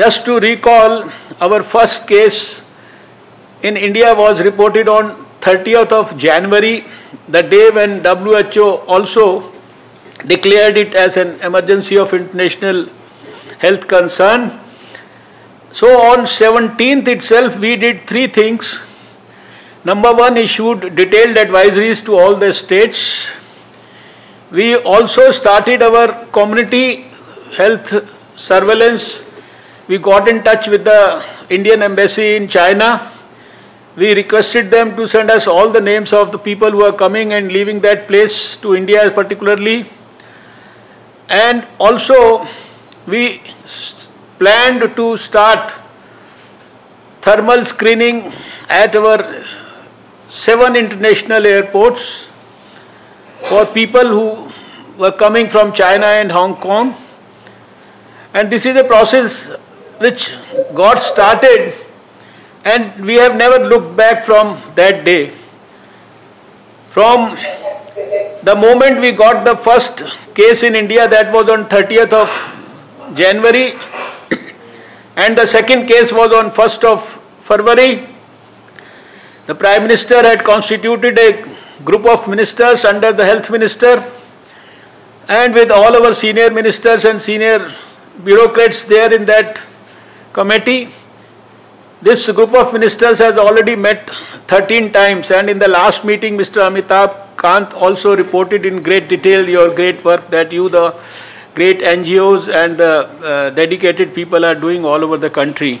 Just to recall, our first case in India was reported on 30th of January, the day when WHO also declared it as an emergency of international health concern. So on 17th itself, we did three things. Number one, issued detailed advisories to all the states. We also started our community health surveillance. We got in touch with the Indian embassy in China. We requested them to send us all the names of the people who are coming and leaving that place to India particularly. And also, we planned to start thermal screening at our seven international airports for people who were coming from China and Hong Kong. And this is a process which got started and we have never looked back from that day. From the moment we got the first case in India, that was on 30th of January, and the second case was on 1st of February, the Prime Minister had constituted a group of ministers under the Health Minister and with all our senior ministers and senior bureaucrats there in that committee. This group of ministers has already met 13 times and in the last meeting Mr. Amitabh Kant also reported in great detail your great work that you the great NGOs and the uh, dedicated people are doing all over the country.